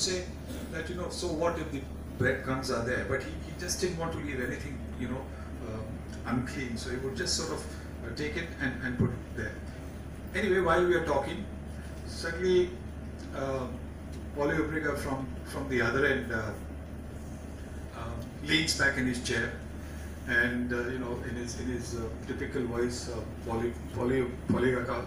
say that, you know, so what if the breadcrumbs are there? But he, he just didn't want to leave anything, you know, um, unclean. So he would just sort of uh, take it and, and put it there. Anyway, while we are talking, suddenly uh, from, from the other end uh, um, leans back in his chair and, uh, you know, in his, in his uh, typical voice, uh, Polly, Polly, Polly Gaka,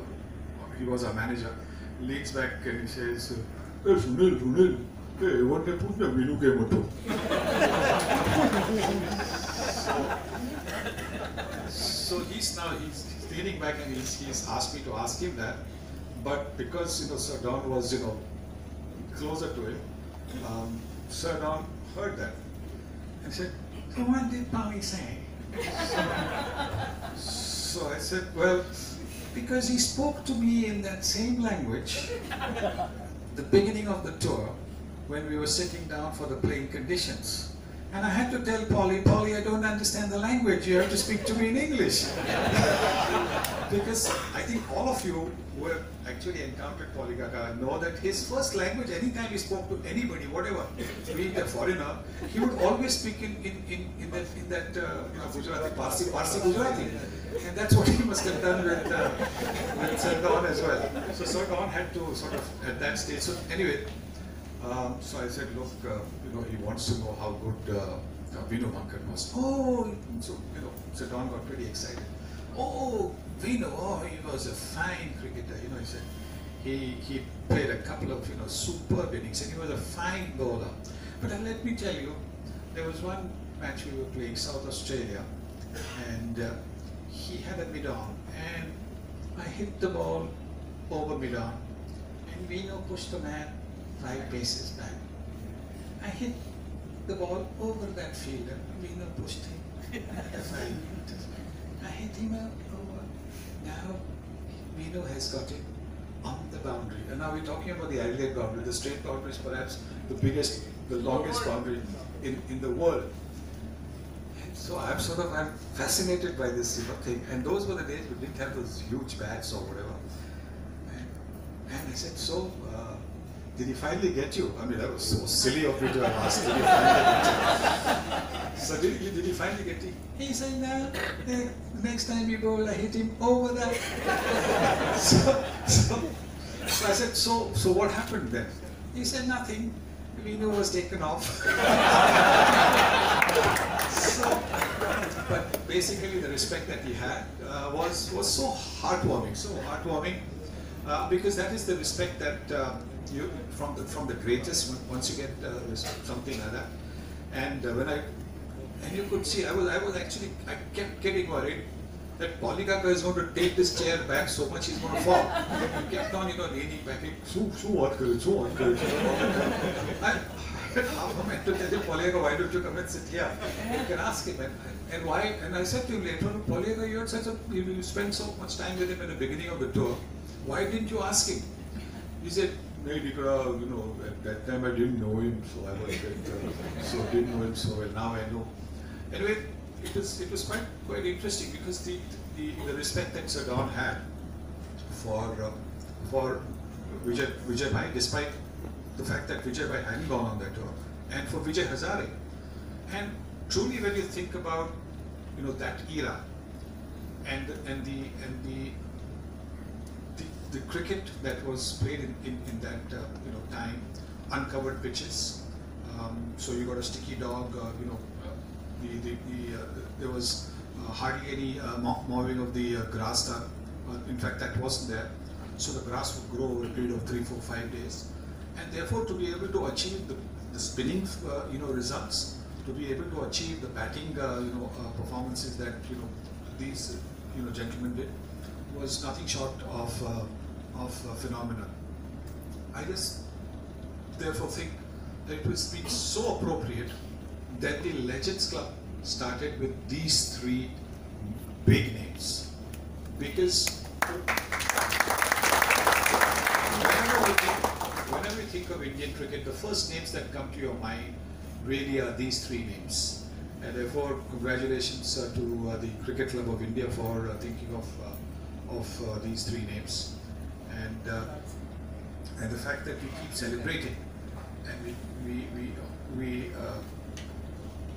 he was our manager, leans back and he says, Hey, Sunil, Sunil, hey, what they put the Minu game So he's now he's, he's leaning back and he's, he's asked me to ask him that, but because you know Sir Don was you know closer to him, um, Sir Don heard that and said, "So what did Polly say?" so I said, "Well, because he spoke to me in that same language, the beginning of the tour, when we were sitting down for the playing conditions." And I had to tell Polly, Polly, I don't understand the language. You have to speak to me in English. because I think all of you who have actually encountered Polly Gaga know that his first language, anytime he spoke to anybody, whatever, be it a foreigner, he would always speak in, in, in, in that, in that uh, you know, Gujarati, Parsi, Parsi Gujarati. And that's what he must have done with, uh, with Sir Don as well. So Sir Don had to sort of, at that stage, so anyway, um, so I said, look, uh, you know, he wants to know how good uh, Vinu Mankad was. Oh, so, you know, so Don got pretty excited. Oh, Vinu, oh, he was a fine cricketer. You know, he said, he, he played a couple of, you know, superb innings and he was a fine bowler. But uh, let me tell you, there was one match we were playing, South Australia, and uh, he had a mid-on and I hit the ball over mid-on and Vinu pushed the man five paces back. I hit the ball over that field and Vinu pushed him five meters. I hit him over. Now Vinu has got it on the boundary. And now we're talking about the Adelaide boundary. The straight boundary is perhaps the biggest, the longest boundary in, in the world. So I'm sort of I'm fascinated by this thing. And those were the days we didn't have those huge bats or whatever. And, and I said, so uh, did he finally get you? I mean, that was so silly of me to have asked. Did he finally get you? So did he, did he finally get you? He said, no, next time you bowl, I hit him over the... so, so, so I said, so, so what happened then? He said, nothing. Vinu was taken off. so, basically the respect that he had uh, was, was so heartwarming, so heartwarming. Uh, because that is the respect that uh, you from the from the greatest once you get uh, something like that. And uh, when I and you could see I was I was actually I kept getting worried that Polly is going to take this chair back so much he's going to fall. he kept on you know leaning back. So so what so what good. I half a why don't you come and sit here? You can ask him and, and why and I said to him later Gaka you had such a you, spent so much time with him at the beginning of the tour. Why didn't you ask him? He said, maybe because, you know, at that time I didn't know him, so I was bit, uh, so didn't know him so well. Now I know. Anyway, it was it was quite quite interesting because the the, the respect that Sir Don had for uh, for Vijay Vijay Bhai, despite the fact that Vijay Bhai hadn't gone on that tour, and for Vijay Hazare, and truly when you think about you know that era, and and the and the the, the cricket that was played in, in, in that uh, you know time, uncovered pitches. Um, so you got a sticky dog. Uh, you know, uh, the, the, the, uh, there was uh, hardly any uh, mowing of the grass done. in fact, that wasn't there. So the grass would grow over a period of three, four, five days, and therefore to be able to achieve the, the spinning, you know, results, to be able to achieve the batting, you know, performances that you know these you know gentlemen did was nothing short of, uh, of uh, phenomenal. I just therefore think that it was been so appropriate that the Legends Club started with these three big names. Because think of Indian cricket, the first names that come to your mind really are these three names. And therefore, congratulations uh, to uh, the Cricket Club of India for uh, thinking of uh, of uh, these three names, and uh, and the fact that we keep celebrating and we we we, we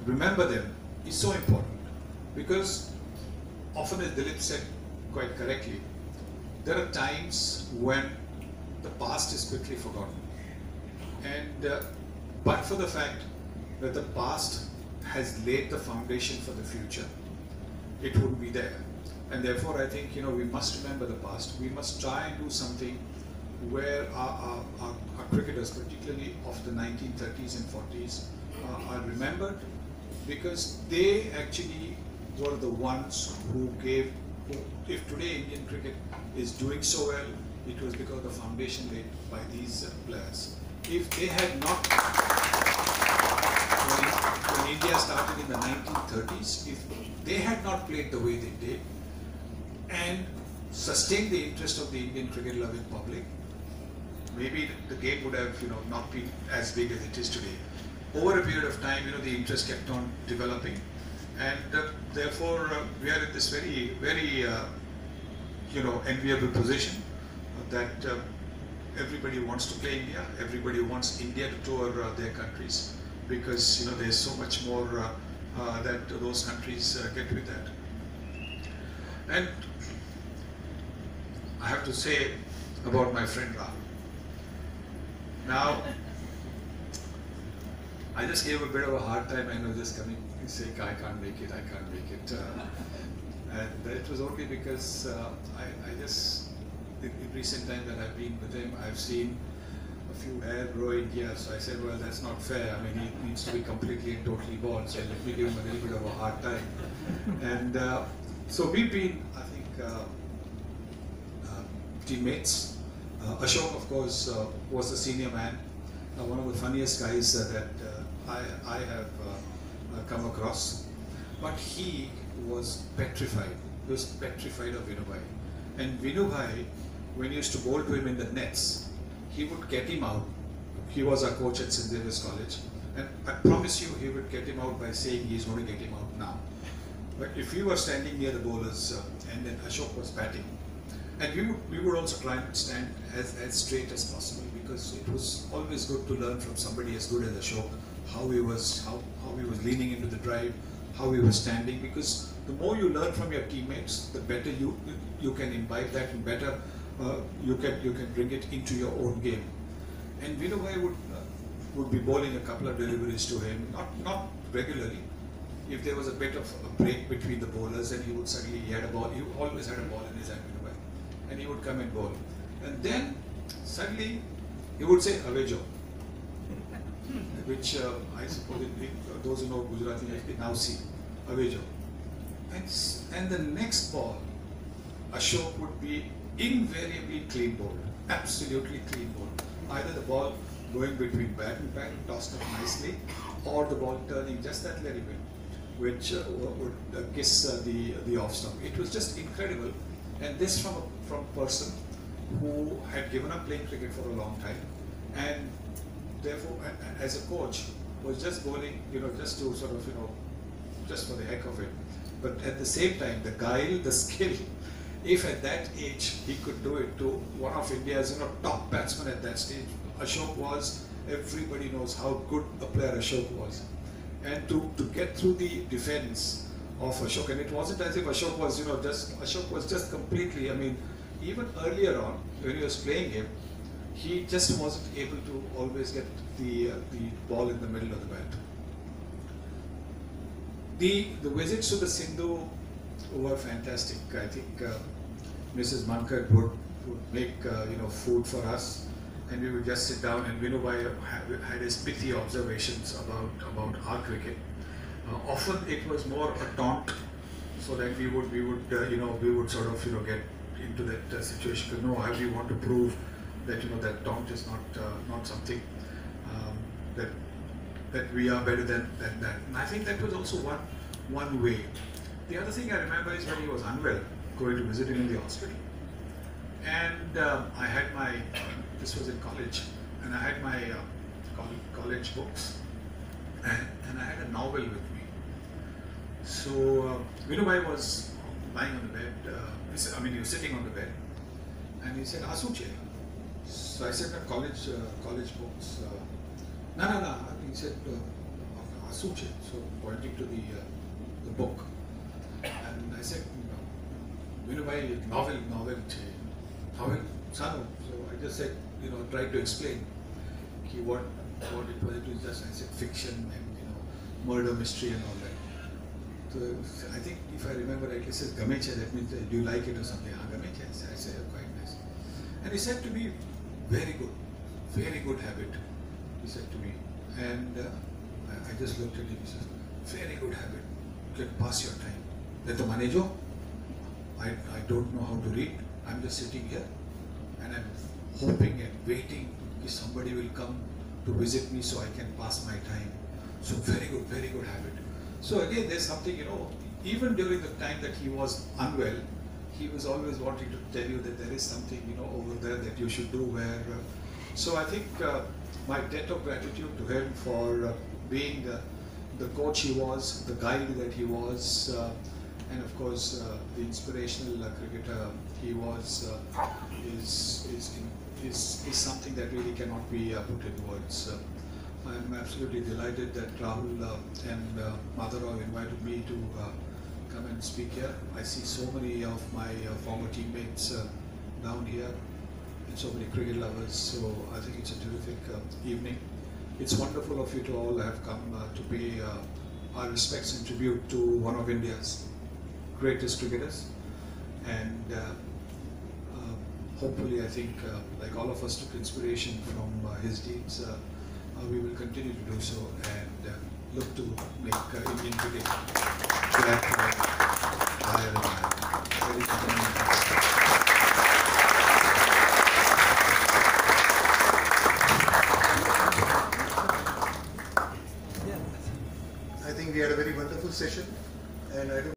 remember them is so important because often, as Dilip said quite correctly, there are times when the past is quickly forgotten. And uh, but for the fact that the past has laid the foundation for the future, it wouldn't be there. And therefore, I think you know we must remember the past. We must try and do something where our, our, our, our cricketers, particularly of the 1930s and 40s, uh, are remembered because they actually were the ones who gave. Who, if today Indian cricket is doing so well, it was because the foundation laid by these uh, players. If they had not, when, when India started in the 1930s, if they had not played the way they did and sustained the interest of the Indian cricket loving public, maybe the game would have you know not been as big as it is today. Over a period of time, you know, the interest kept on developing, and uh, therefore uh, we are in this very, very, uh, you know, enviable position that uh, everybody wants to play India. Everybody wants India to tour uh, their countries because you know there's so much more uh, that those countries get with that. And I have to say about my friend Rahul. Now, I just gave a bit of a hard time. I know just coming and saying I can't make it, I can't make it, uh, and it was only because uh, I, I, just recent time that I've been with him, I've seen a few hair in here. So I said, well, that's not fair. I mean, he needs to be completely and totally bald. So let me give him a little bit of a hard time. And uh, so we've been, I think, uh, uh, teammates. Uh, Ashok, of course, uh, was the senior man, uh, one of the funniest guys that I, I have come across. But he was petrified. He was petrified of Vinubhai. And Vinubhai, when he used to bowl to him in the nets, he would get him out. He was our coach at St. Xavier's College. And I promise you, he would get him out by saying he's going to get him out now. But if we were standing near the bowlers uh, and then Ashok was batting, and we would, we would also try and stand as, as straight as possible because it was always good to learn from somebody as good as Ashok how he was how, how he was leaning into the drive, how he was standing because the more you learn from your teammates, the better you you can imbibe that and better uh, you can you can bring it into your own game. And Vinubhai would uh, would be bowling a couple of deliveries to him, not not regularly. If there was a bit of a break between the bowlers, and he would suddenly he had a ball. He always had a ball in his hand and he would come and bowl. And then suddenly he would say Avejo, which uh, I suppose it, it, those who know Gujarati now see Avejo. And, and the next ball, Ashok would be invariably clean bowled, absolutely clean bowled. Either the ball going between bat and bat, tossed up nicely, or the ball turning just that little bit, which uh, would uh, kiss uh, the, the off stump. It was just incredible. And this from a from a person who had given up playing cricket for a long time and therefore as a coach was just bowling, you know, just to sort of, you know, just for the heck of it. But at the same time, the guile, the skill, if at that age he could do it to one of India's, you know, top batsmen at that stage, Ashok was, everybody knows how good a player Ashok was. And to, to get through the defense of Ashok, and it wasn't as if Ashok was, you know, just, Ashok was just completely, I mean, even earlier on, when he was playing him, he just wasn't able to always get the, uh, the ball in the middle of the bat. The, the visits to the Sindhu were fantastic. I think uh, Mrs. Mankad would, would make uh, you know food for us and we would just sit down and Vinubhai had his pithy observations about, about our cricket. Uh, often it was more a taunt so that we would, we would uh, you know, we would sort of you know get into that uh, situation. Because no, I really want to prove that you know that taunt is not uh, not something um, that that we are better than, than that. And I think that was also one one way. The other thing I remember is when he was unwell, going to visit him in the hospital, and um, I had my this was in college, and I had my uh, college books, and, I had a novel with me. So uh, Vinubhai was lying on the bed. Uh, I mean, he was sitting on the bed, and he said, "Asuche." So I said, "No, college, uh, college books." Uh, no, no, no. He said, uh, Asuche, so pointing to the, uh, the book. And I said, you know, you know Vinubhai, novel, novel, novel, Sanu. So I just said, you know, tried to explain ki what, what it was. It was just, I said, fiction and, you know, murder mystery and all that. So I think if I remember rightly, says Gamecha, that means uh, do you like it or something? Ah, Gamecha, I said, I said, quite nice. And he said to me, very good, very good habit, he said to me. And uh, I, I just looked at him, he says, very good habit, you can pass your time. Leto manejo, I, I don't know how to read, I'm just sitting here and I'm hoping and waiting if somebody will come to visit me so I can pass my time. So very good, very good habit. So again, there's something, you know, even during the time that he was unwell, he was always wanting to tell you that there is something, you know, over there that you should do where. Uh, so I think uh, my debt of gratitude to him for uh, being the coach he was, the guide that he was, uh, and of course uh, the inspirational uh, cricketer he was, is, is, is, is something that really cannot be put in words. I'm absolutely delighted that Rahul uh, and uh, Madhurao invited me to uh, come and speak here. I see so many of my uh, former teammates uh, down here and so many cricket lovers, so I think it's a terrific uh, evening. It's wonderful of you to all have come to pay our respects and tribute to one of India's greatest cricketers. And hopefully, I think, like all of us took inspiration from his deeds, uh, we will continue to do so and uh, look to make uh, Indian cricket higher and higher.